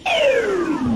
Ew!